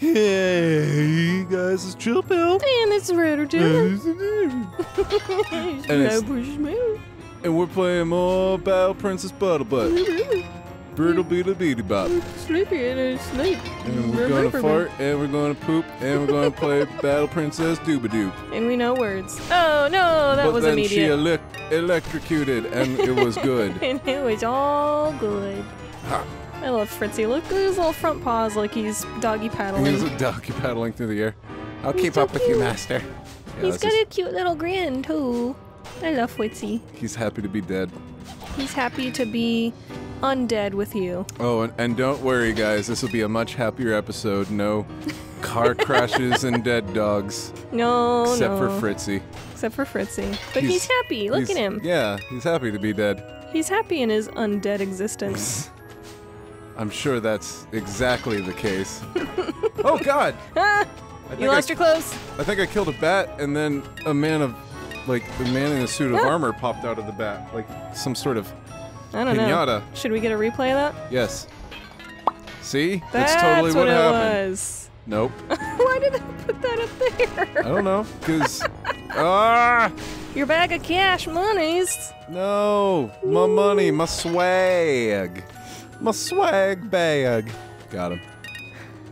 Hey guys, it's Chill Pill. And it's Raider Jim. And no it's- push me. And we're playing more Battle Princess Buttlebutt. Brutal beetle beady bop. Sleepy and I sleep. And we're gonna fart, and we're gonna poop, and we're gonna play Battle Princess Dooba Doop. And we know words. Oh no, that but was then she immediate. elec- electrocuted, and it was good. and it was all good. Ha. I love Fritzy. Look at his little front paws like he's doggy paddling. He's a doggy paddling through the air. I'll He's keep so up with you, master. Yeah, he's got a cute little grin too. I love Fritzy. he's happy to be dead. He's happy to be undead with you. Oh, and, and don't worry, guys. This will be a much happier episode. No car crashes and dead dogs, No, except no. for Fritzy. Except for Fritzy. But He's- he's, happy. Look He's- at him. Yeah, he's happy to be dead. He's happy in his undead existence. I'm sure that's exactly the case. oh God! you lost I, your clothes. I think I killed a bat, and then a man of, like, the man in a suit of armor popped out of the bat, like some sort of I don't know. pinata. Should we get a replay of that? Yes. See? That's That's totally what, it happened. was. Nope. Why did I put that up there? I don't know, cause ah Your bag of cash monies. no, my money, my swag, my swag bag. Got him.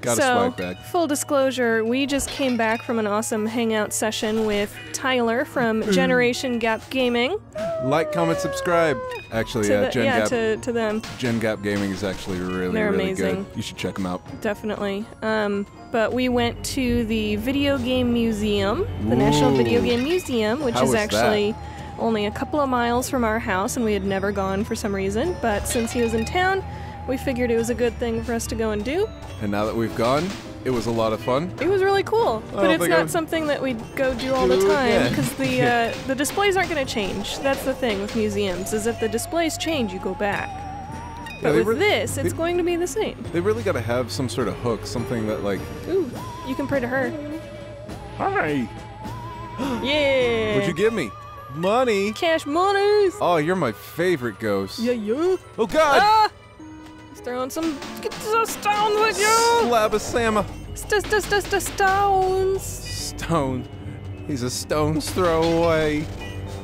Got so, a swag bag. full disclosure, we just came back from an awesome hangout session with Tyler from Mm. Generation Gap Gaming. Like, comment, subscribe. Actually, To yeah, the- Gen yeah, Gap, to, to them, Gen Gap Gaming is actually really, They're really amazing. good. You should check them out. definitely. Um, but we went to the Video Game Museum, the National Video Game Museum, which How is was actually only a couple of miles from our house, and we had never gone for some reason. But since he was in town, we figured it was a good thing for us to go and do. And now that we've gone, it was a lot of fun. It was really cool, but it's not something that we'd go do all the time because the uh, the displays aren't going to change. That's the thing with museums is if the displays change, you go back. But they with this, it's they- going to be the same. They really got to have some sort of hook, something that like, Ooh, you can pray to her. hi, Yeah. what'd you give me? Money. Cash monies. Oh, you're my favorite ghost. Yeah, yeah. Oh God. Ah! He's throwing some stones with you. Slab of Sama. St- st- st- st- stones. Stone. He's a stone's throw away.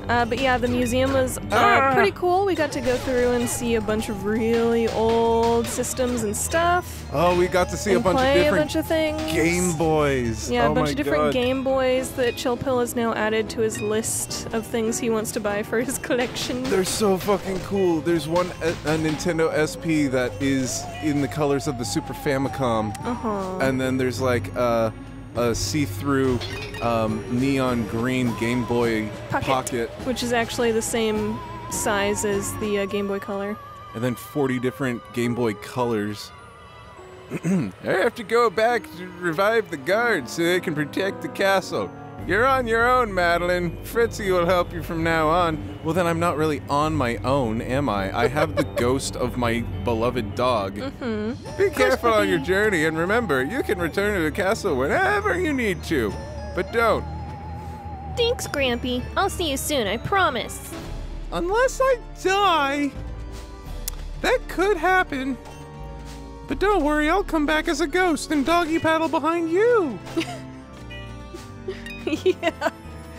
Uh, but yeah, the museum was uh, Ah. pretty cool. We got to go through and see a bunch of really old systems and stuff. Oh, we got to see a bunch of play a different bunch of things. Game Boys. Yeah, oh a bunch of different God. Game Boys that Chill Pill has now added to his list of things he wants to buy for his collection. They're so fucking cool. There's one a, Nintendo SP that is in the colors of the Super Famicom, Uh huh. and then there's like a, a see-through um, neon green Game Boy Pocket. Pocket, Which is actually the same size as the uh, Game Boy Color. and then 40 different Game Boy colors. I have to go back to revive the guards so they can protect the castle. You're on your own, Madelyn. Fritzy will help you from now on. Well, then I'm not really on my own, am I? I have the ghost of my beloved dog. Mm-hmm. Be careful on your journey, and remember, you can return to the castle whenever you need to. But don't. Thanks, Grampy. I'll see you soon, I promise. Unless I die. That could happen. But don't worry, I'll come back as a ghost and doggy paddle behind you. yeah,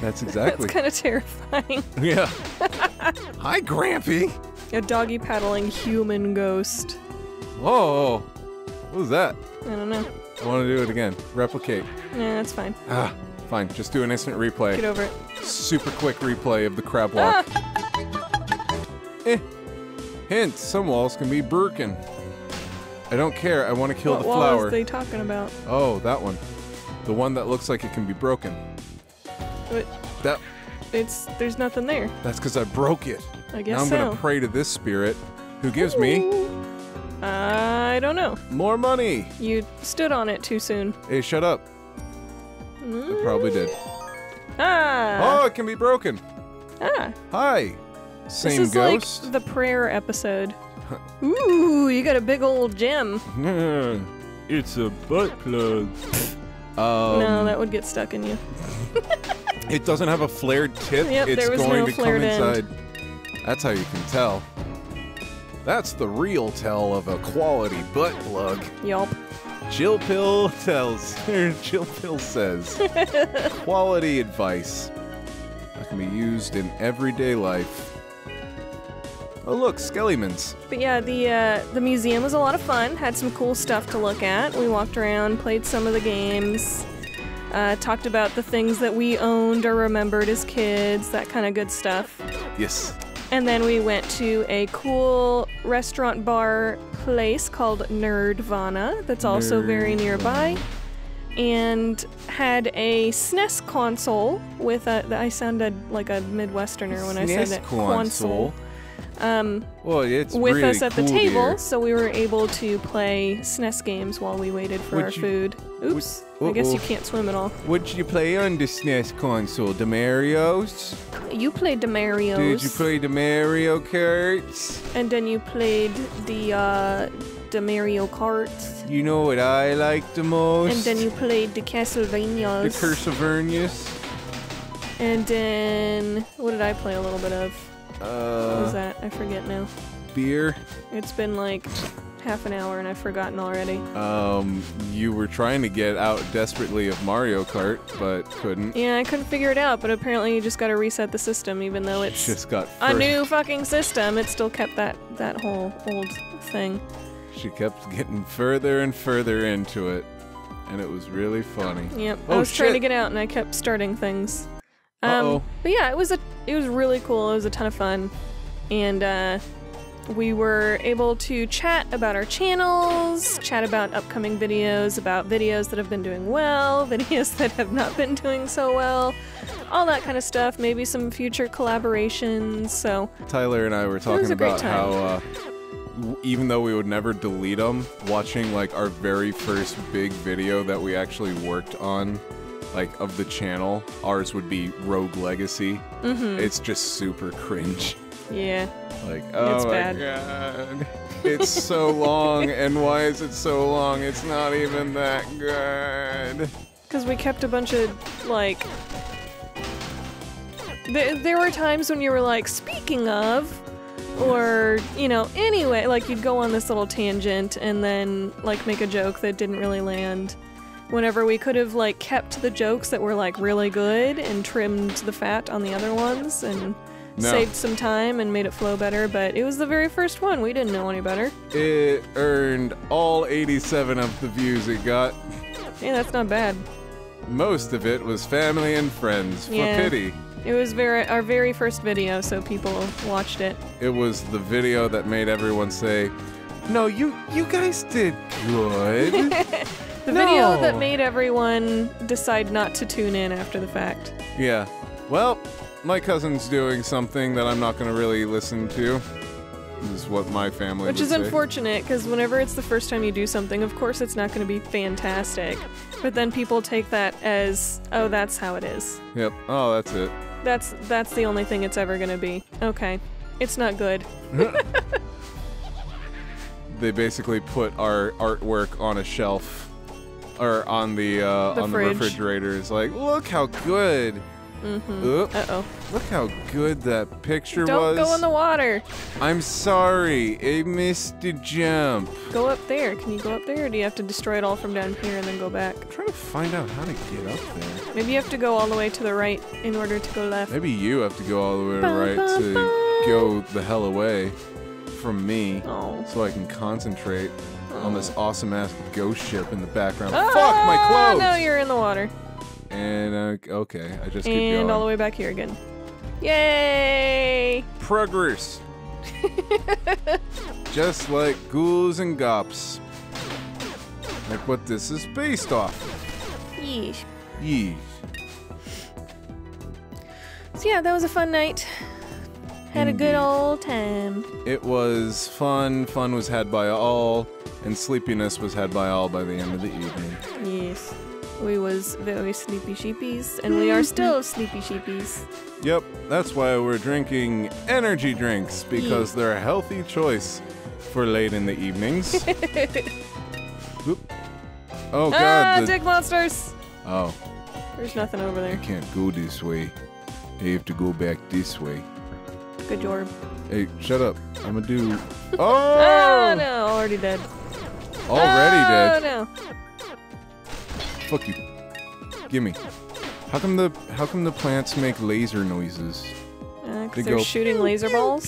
That's exactly. that's kind of terrifying. yeah. Hi, Grampy. A doggy paddling human ghost. Whoa. What was that? I don't know. I want to do it again. Replicate. Yeah, that's fine. Ah, fine. Just do an instant replay. Get over it. Super quick replay of the crab walk. Ah! Eh. Hint, some walls can be broken. I don't care. I want to kill what the wall flower. is they talking about? Oh, that one. The one that looks like it can be broken. But That it's there's nothing there. that's because I broke it. I guess now I'm so. gonna pray to this spirit, who gives me I don't know. more money. You stood on it too soon. Hey, shut up. I probably did. Ah. Oh, it can be broken. Ah. Hi. Same this is ghost. like the prayer episode. Ooh, you got a big old gem. it's a butt plug. Um, no, that would get stuck in you. It doesn't have a flared tip. Yep, it's there was going no to come flared end. inside. That's how you can tell. That's the real tell of a quality butt plug. Yelp. Chill Pill tells, or Chill Pill says, quality advice that can be used in everyday life. Oh look, Skellyman's. But yeah, the uh, the museum was a lot of fun. Had some cool stuff to look at. We walked around, played some of the games, uh, talked about the things that we owned or remembered as kids, that kind of good stuff. Yes. And then we went to a cool restaurant bar place called Nerdvana that's also very nearby. And had a SNES console with a. I sounded like a Midwesterner when I said SNES it. console. Um, Well, it's with really us at the table, here. so we were able to play SNES games while we waited for Would our you- food. Oops. I guess you can't swim at all. What did you play on the SNES console? The Mario's? You played the Mario's. Did you play the Mario Karts? And then you played the uh, the Mario Kart. You know what I like the most? And then you played the Castlevanias. the Curse of Vernius. And then what did I play a little bit of? What was Uh, that? I forget now. beer. It's been like half an hour and I've forgotten already. Um, you were trying to get out desperately of Mario Kart, but couldn't. Yeah, I couldn't figure it out, but apparently you just got to reset the system, even though it's Just got a new fucking system. It still kept that that whole old thing. She kept getting further and further into it, and it was really funny. Yep. Oh, I was trying to get out and I kept starting things. Um, Uh-oh. But yeah, it was a it was really cool. It was a ton of fun, and uh, we were able to chat about our channels, chat about upcoming videos, about videos that have been doing well, videos that have not been doing so well, all that kind of stuff. Maybe some future collaborations. So Tyler and I were talking about how, uh, even though we would never delete them, watching like our very first big video that we actually worked on, like of the channel, ours would be Rogue Legacy. mhm. It's just super cringe. Yeah, Like, oh It's my bad. god. It's so long, and why is it so long? It's not even that good. because we kept a bunch of like. Th- there were times when you were like, speaking of, or you know, anyway, like you'd go on this little tangent and then like make a joke that didn't really land. Whenever we could have like kept the jokes that were like really good and trimmed the fat on the other ones and No. saved some time and made it flow better, but it was the very first one. We didn't know any better. It earned all 87 of the views it got. Yeah, that's not bad. Most of it was family and friends, for Yeah. pity. It was very our very first video, so people watched it. It was the video that made everyone say, No, you you guys did good. The video that made everyone decide not to tune in after the fact. yeah. Well, my cousin's doing something that I'm not going to really listen to. This is what my family Which is say. unfortunate because whenever it's the first time you do something, of course it's not going to be fantastic. But then people take that as, oh, that's how it is. Yep. Oh, that's it. That's that's the only thing it's ever going to be. Okay. It's not good. They basically put our artwork on a shelf or on the uh, The on fridge. the refrigerator. It's like, look how good. Mm-hmm. Uh-oh. look how good that picture Don't was. go in the water. I'm sorry, I missed the jump. Go up there. Can you go up there or do you have to destroy it all from down here and then go back? I'm trying to find out how to get up there. Maybe you have to go all the way to the right in order to go left. Maybe you have to go all the way to the right bum, to bum. go the hell away from me Oh. so I can concentrate on this Oh. awesome ass ghost ship in the background. Ah, Fuck my clothes! No, you're in the water. And uh, okay, I just keep And all the way back here again. Yay! Progress. just like ghouls and gops. Like what this is based off. Yeesh. Yeesh. So yeah, that was a fun night. Had a good old time. It was fun. Fun was had by all, and sleepiness was had by all by the end of the evening. Yes. We was very sleepy sheepies, and we are still sleepy sheepies. Yep, that's why we're drinking energy drinks because they're a healthy choice for late in the evenings. Oop. Oh ah, god. the- dick monsters! oh, There's nothing over you there. can't go this way. You have to go back this way. Good job. Hey, shut up. I'm a dude. Oh! Ah, no, already dead. Already oh, dead. no. Fuck you. Gimme. How come the how come the plants make laser noises? Uh, they they're go shooting laser balls.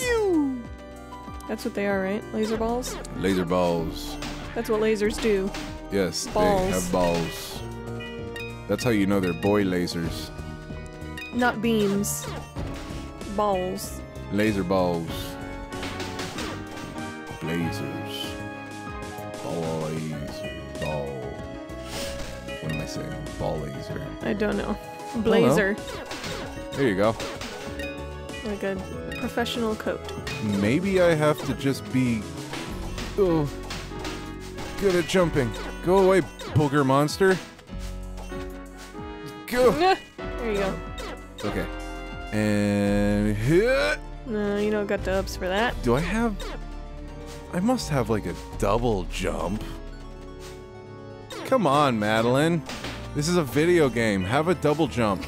That's what they are, right? Laser balls. Laser balls. That's what lasers do. Yes, they Balls. have balls. That's how you know they're boy lasers. Not beams. Balls. Laser balls. Blazers. Don't know. Blazer. There you go. Like a professional coat. Maybe I have to just be. Oh. Good at jumping. Go away, booger monster. Go. There you go. Okay. And hit. No, you don't got the ups for that. Do I have? I must have like a double jump. Come on, Madelyn. This is a video game. Have a double jump.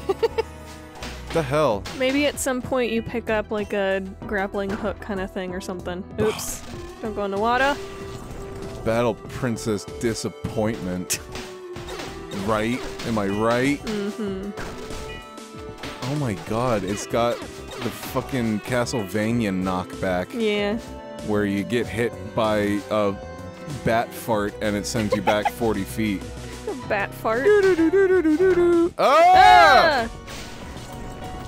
the hell? Maybe at some point you pick up like a grappling hook kind of thing or something. Oops. don't go in the water. Battle Princess disappointment. right? Am I right? Mm-hmm. Oh my god, it's got the fucking Castlevania knockback Yeah. where you get hit by a bat fart and it sends you back 40 feet. Bat fart. Ah! Ah!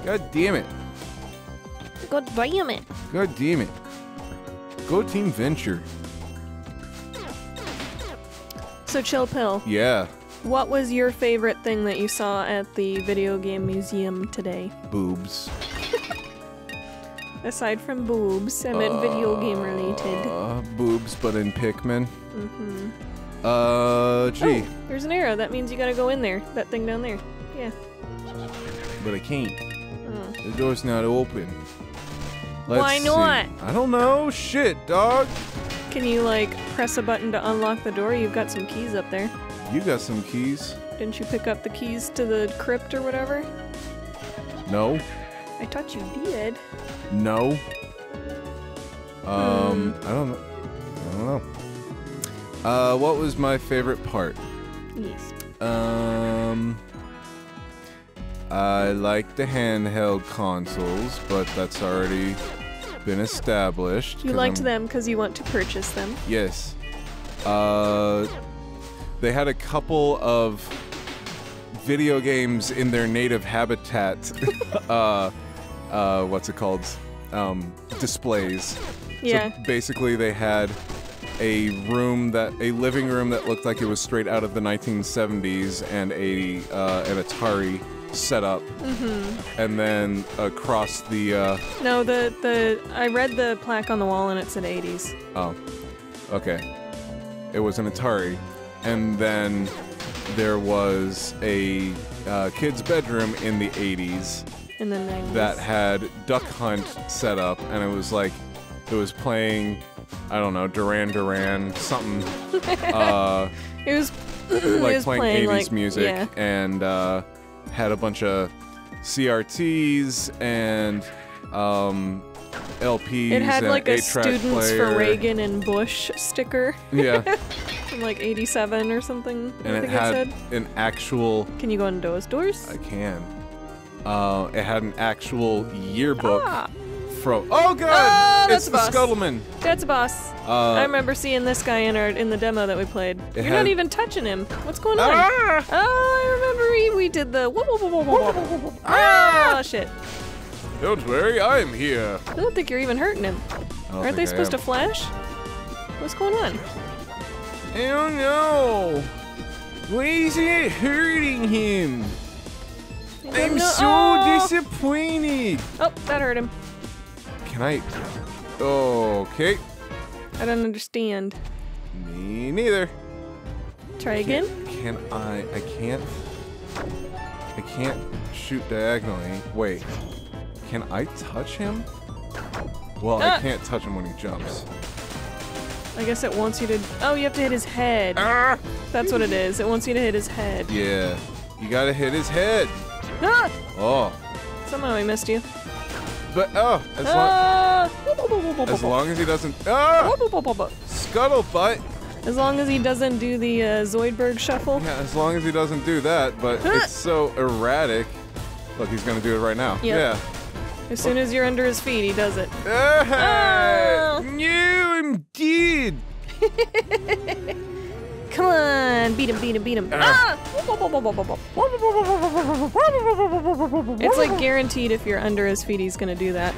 God damn it. God damn it. God damn it. Go Team Venture. So chill pill. Yeah. What was your favorite thing that you saw at the video game museum today? Boobs. Aside from boobs, I meant video game related. Uh, boobs, but in Pikmin. Mm-hmm. Uh, gee. Oh, there's an arrow. That means you gotta go in there. That thing down there. Yeah. But I can't. Oh. The door's not open. Let's Why see. not? I don't know. Shit, dog. Can you like press a button to unlock the door? You've got some keys up there. You got some keys. Didn't you pick up the keys to the crypt or whatever? No. I thought you did. No. Um, Hmm. I don't know. I don't know. Uh, what was my favorite part? Yes. Um, I like the handheld consoles, but that's already been established. You liked I'm- them because you want to purchase them. Yes. Uh, they had a couple of video games in their native habitat. uh, uh, what's it called? Um, displays. Yeah. So basically, they had a room that a living room that looked like it was straight out of the 1970s and a uh, an Atari setup, Mm-hmm. and then across the uh, No, the the I read the plaque on the wall and it said 80s. Oh, okay. It was an Atari, and then there was a uh, kid's bedroom in the 80s in the 90s. that had Duck Hunt set up, and it was like it was playing, I don't know, Duran Duran, something, uh, it was it like was playing, playing 80s like, music, Yeah. and uh, had a bunch of CRTs and um, LPs. It had like a students player. for Reagan and Bush sticker Yeah. from like 87 or something. I and it think had it said. an actual Can you go into those doors? I can. Uh, it had an actual yearbook Ah, from. Oh god! Ah, it's that's the a bus. Scuttleman. that's a boss. Uh, I remember seeing this guy in our in the demo that we played. You're had- not even touching him. What's going on? Ah! Oh, I remember we, we did the. whoop, whoop, whoop, whoop, whoop, whoop, whoop. Ah, shit. Don't worry, I'm here. I don't think you're even hurting him. Aren't they I supposed am. to flash? What's going on? Oh no! Why isn't it hurting him? I'm so oh! disappointed. Oh, that hurt him. Can I? Okay. I don't understand. Me neither. Try again. Can I? I can't. I can't shoot diagonally. Wait. Can I touch him? Well, I Ah. can't touch him when he jumps. I guess it wants you to. Oh, you have to hit his head. Ah! That's what it is. It wants you to hit his head. Yeah. You gotta hit his head. Ah! Oh. Somehow I missed you. But oh, as, long, Ah! as long as he doesn't. Ah! Scuttlebutt. As long as he doesn't do the uh, Zoidberg shuffle. Yeah, as long as he doesn't do that, but it's so erratic. Look, he's gonna do it right now. Yep. Yeah. As soon as you're under his feet, he does it. Ah, Oh. No, I'm dead. Come on, beat him, beat him, beat him. Ah! It's like guaranteed if you're under his feet, he's gonna do that.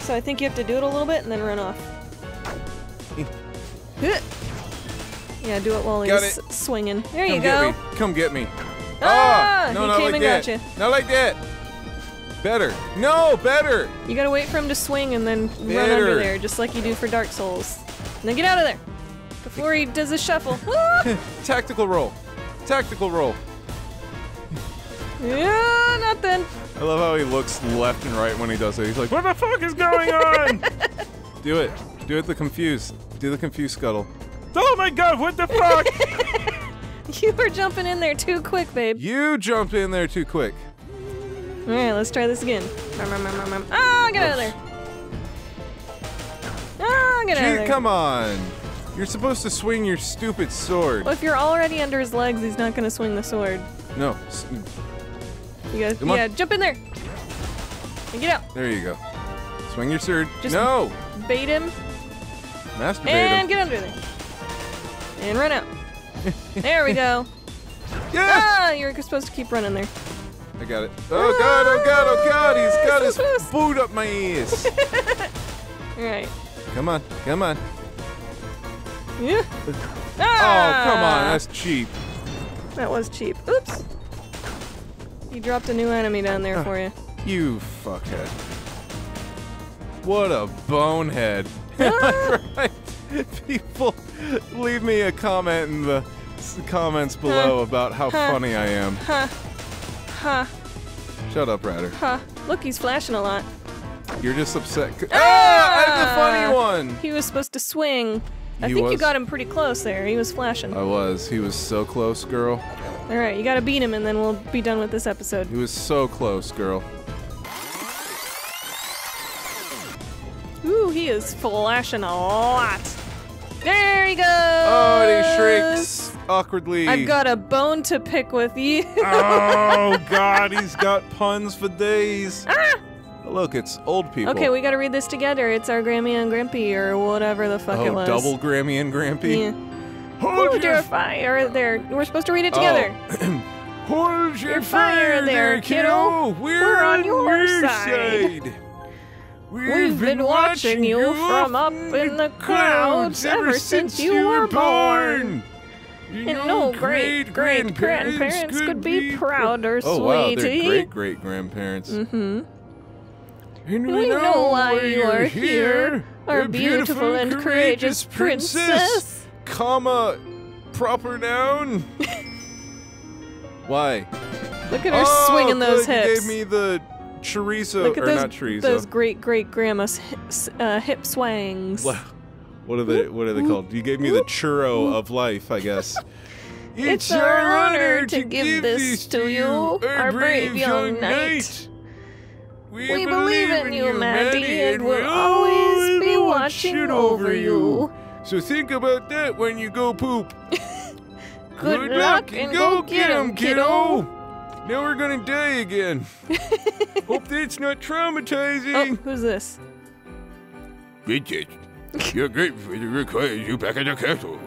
So I think you have to do it a little bit and then run off. Yeah, do it while Got he's it. swinging. There Come you get go. me. Come get me. Ah, no, he not came like and that. got you. Not like that. Better. No, better. You gotta wait for him to swing and then run under there, just like you do for Dark Souls. And then get out of there before he does a shuffle. Tactical roll. Tactical roll. yeah, nothing. I love how he looks left and right when he does it. He's like, "What the fuck is going on?" do it. Do it. The confused. Do the confused scuttle. Oh my god! What the fuck? You were jumping in there too quick, babe. you jumped in there too quick. All right, let's try this again. Ah, get out of there. Ah, get out of there. come on. You're supposed to swing your stupid sword. Well, if you're already under his legs, he's not gonna swing the sword. No. s- You guys, Come on. yeah, jump in there. And get out. There you go. Swing your sword. Just- no. Bait him Masturbate and him. get under there. And run out. there we go. Yeah. Ah, you're supposed to keep running there. I got it. Oh god, oh god, oh god, he's got So his close. boot up my ass. All right. come on, come on. Yeah. Oh, Ah, come on, that's cheap. that was cheap. Oops. He dropped a new enemy down there for you. You fuckhead. What a bonehead. I right? People, leave me a comment in the comments below about how Huh. funny I am. Huh. Huh. Shut up, Ratter. Huh. Look, he's flashing a lot. You're just upset. Ah! I have the Ah. funny one! He was supposed to swing. I He think you got him pretty close there. He was flashing. I was. He was so close, girl. All right, you got to beat him, and then we'll be done with this episode. He was so close, girl. Ooh, he is flashing a lot. There he goes. Oh, and he shrieks awkwardly. I've got a bone to pick with you. oh God, he's got puns for days. Ah! Look, it's old people. okay, we got to read this together. It's our Grammy and Grampy or whatever the fuck oh, it was. double Grammy and Grampy. Yeah. Hold Hold your fire there. We're supposed to read it together. Oh. Hold your, Your fire there, kiddo. We're, We're on your side. side. We've been watching you from up in the clouds ever since you were born. And no great great grandparents could be prouder, Oh wow, they're great great grandparents. Mm-hmm. And We know why you are here, our beautiful and courageous princess. Comma, proper noun. why? Look at her oh, swinging those hips. gave me the chorizo, Look at or those, not chorizo. those great great grandma's hips, uh, hip swangs. What what are they? What are they called? You gave me the churro of life, I guess. It's our honor to give this to you, our brave young knight. We believe in you, Maddie, and we'll always be watching over you. So think about that when you go poop. Good luck and go get 'em, kiddo. Now we're gonna die again. Hope that's not Oh, traumatizing. who's this? Bridget, your grandfather requires you back at the castle.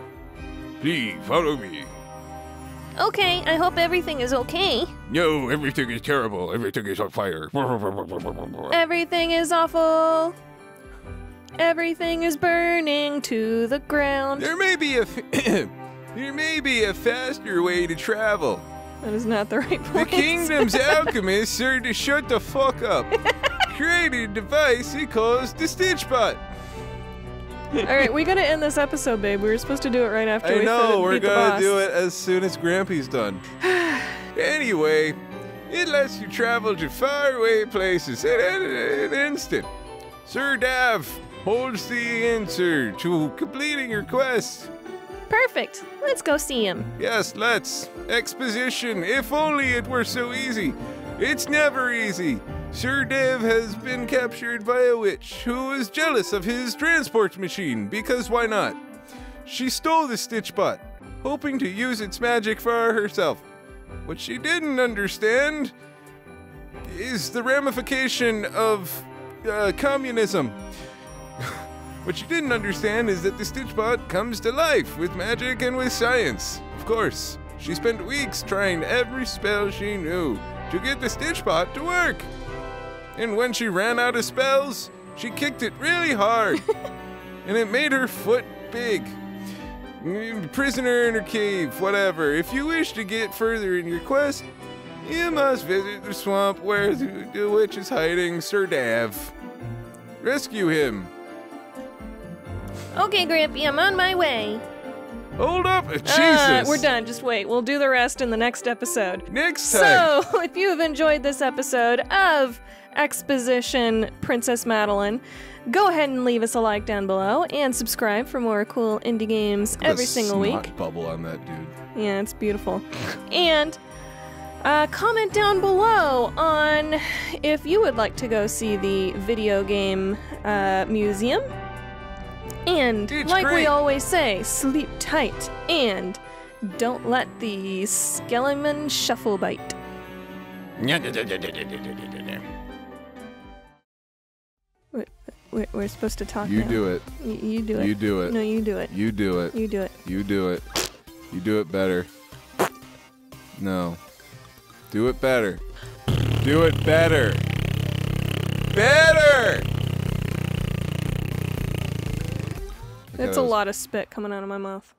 Please follow me. Okay, I hope everything is okay. No, everything is terrible. Everything is on fire. Everything is awful. Everything is burning to the ground. There may be a f- there may be a faster way to travel. That is not the right place. The kingdom's alchemists are to shut the fuck up. Created a device he calls the Stitchbot. All right, we gotta end this episode, babe. We were supposed to do it right after I we know, we're beat gonna do it as soon as Grampy's done. anyway, it lets you travel to faraway places in an instant. Sir Dav holds the answer to completing your quest. Perfect. Let's go see him. Yes, let's. Exposition. If only it were so easy. It's never easy. Sir Dev has been captured by a witch who is jealous of his transport machine, because why not? She stole the Stitchbot, hoping to use its magic for herself. What she didn't understand is the ramification of uh, communism. what she didn't understand is that the Stitchbot comes to life with magic and with science. Of course, she spent weeks trying every spell she knew to get the Stitchbot to work. And when she ran out of spells, she kicked it really hard. and it made her foot big. Mm, Prisoner in her cave, whatever. If you wish to get further in your quest, you must visit the swamp where the, the witch is hiding Sir Dav. Rescue him. Okay, Grampy, I'm on my way. Hold up, uh, Jesus. Uh, we're done. Just wait. We'll do the rest in the next episode. Next time. So, if you have enjoyed this episode of Exposition Princess Madelyn, go ahead and leave us a like down below and subscribe for more cool indie games every single week. bubble on that dude. Yeah, it's beautiful. and uh, comment down below on if you would like to go see the video game uh, museum. And It's like we always say, sleep tight and don't let the skeleton shuffle bite. We're, we're supposed to talk You now. do it. You, you do it. You do it. No, you do it. You do it. You do it. You do it. You do it better. No. Do it better. Do it better. Better! That's a lot of spit coming out of my mouth.